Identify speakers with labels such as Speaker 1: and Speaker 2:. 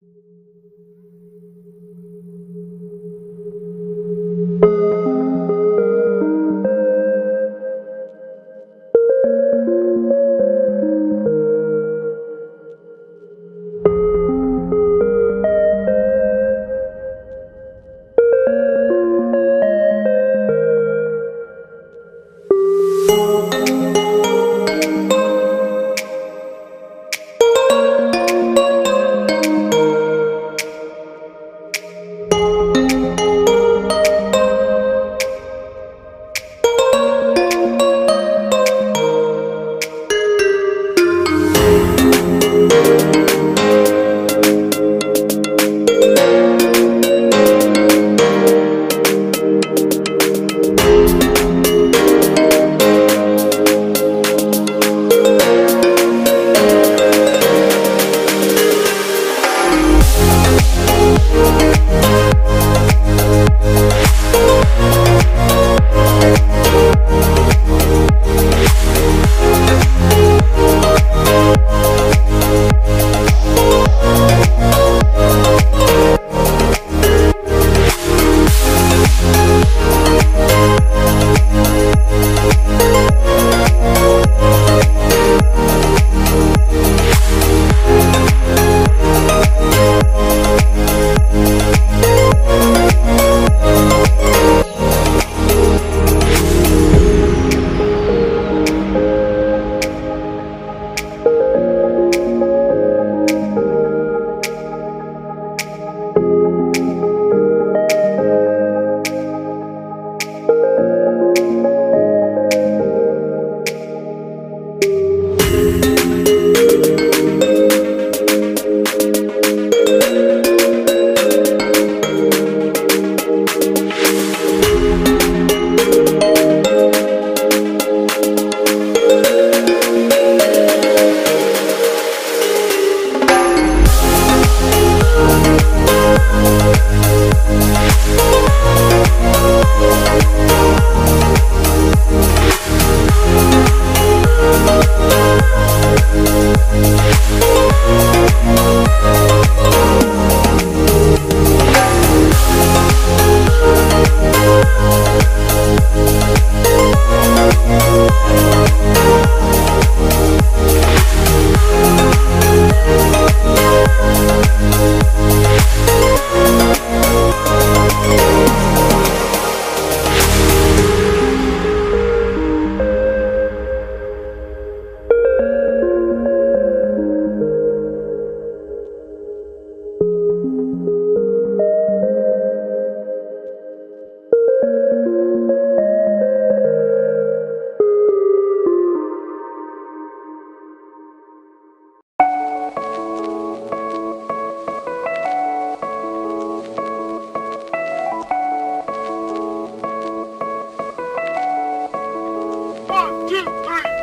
Speaker 1: Thank you.
Speaker 2: One, two, three.